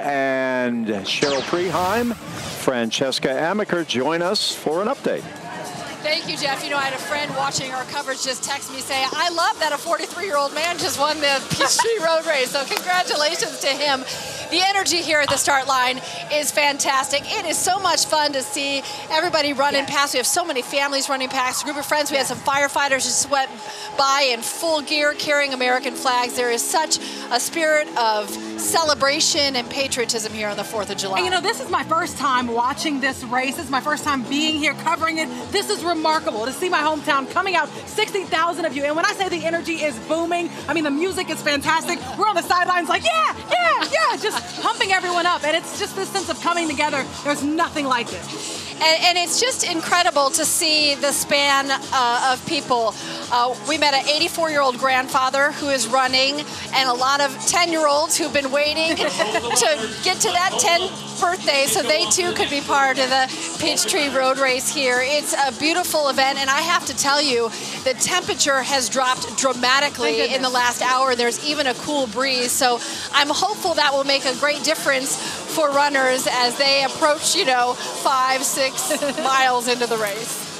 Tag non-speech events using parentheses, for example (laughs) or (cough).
And Cheryl Preheim, Francesca Amiker join us for an update. Thank you, Jeff. You know, I had a friend watching our coverage just text me saying, I love that a 43-year-old man just won the Peachtree Road Race. So congratulations to him. The energy here at the start line is fantastic. It is so much fun to see everybody running yes. past. We have so many families running past, a group of friends. We yes. had some firefighters just went by in full gear carrying American flags. There is such a spirit of celebration and patriotism here on the 4th of July. And you know, this is my first time watching this race. This is my first time being here covering it. This is remarkable to see my hometown coming out, 60,000 of you. And when I say the energy is booming, I mean, the music is fantastic. We're on the sidelines like, yeah, yeah, yeah, just pumping everyone up. And it's just this sense of coming together. There's nothing like it. And, and, it's just incredible to see the span uh, of people. Uh, we met an 84 year old grandfather who is running, and a lot of 10 year olds who've been waiting (laughs) to get to that 10th birthday so they too could be part of the Peachtree Road Race here. It's a beautiful event, and I have to tell you, the temperature has dropped dramatically in the last hour. There's even a cool breeze, so I'm hopeful that will make a great difference for runners as they approach, you know, five, six (laughs) miles into the race.